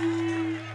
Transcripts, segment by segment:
Música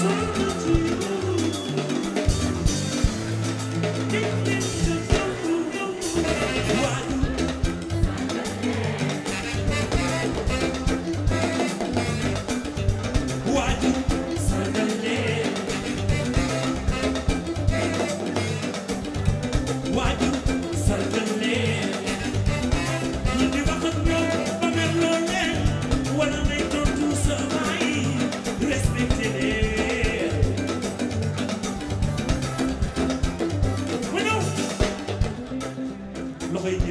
isso.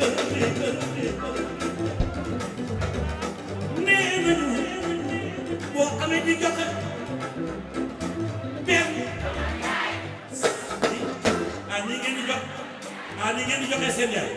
ah li ngeen di jox ah li ngeen di joxe seen yaay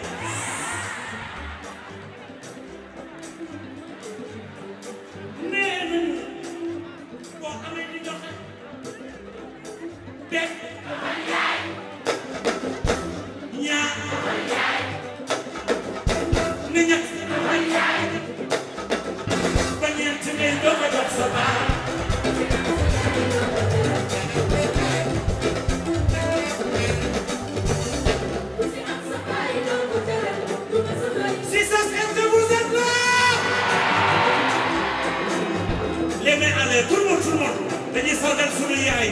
allé tout le monde tout le monde dañuy sargal suñu yaay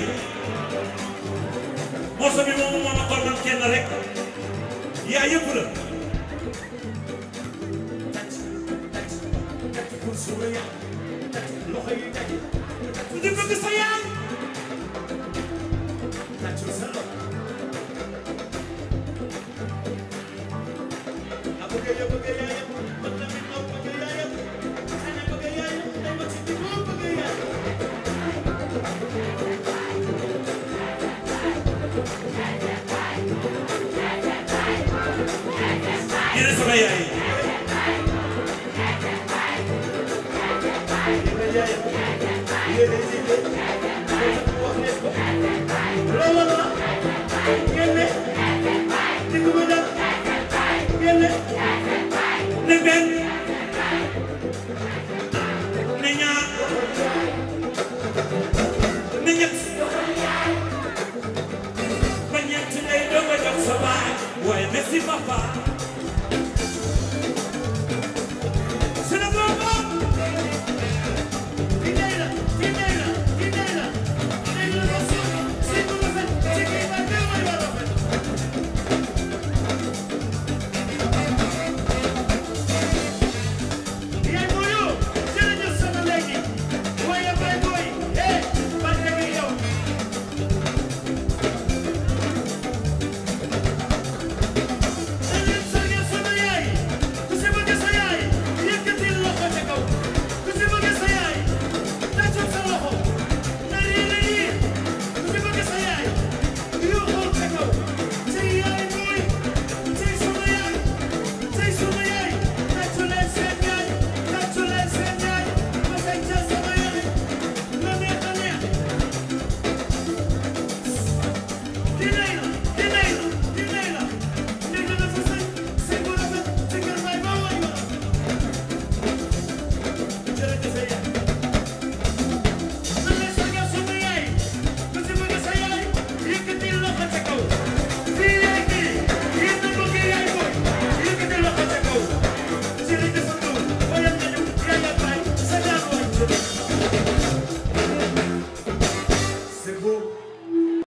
morceau bi moom moo ma xool man kenn rek yaay yëpp la. tàcc tàcc tàcc pour suñu yaay tàcc loxo yi tàcc. di bëgg sa yaay. tàccul sa loxo. ah bu dee goodbye.